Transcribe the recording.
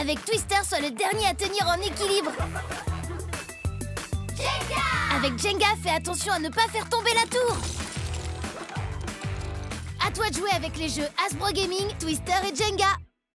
Avec Twister, sois le dernier à tenir en équilibre. Jenga Avec Jenga, fais attention à ne pas faire tomber la tour. À toi de jouer avec les jeux Hasbro Gaming, Twister et Jenga.